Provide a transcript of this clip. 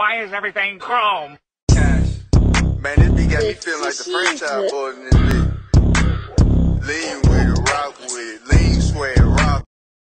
Why is everything chrome? Cash. Man, this beat got me feeling like the franchise secret. in this bitch.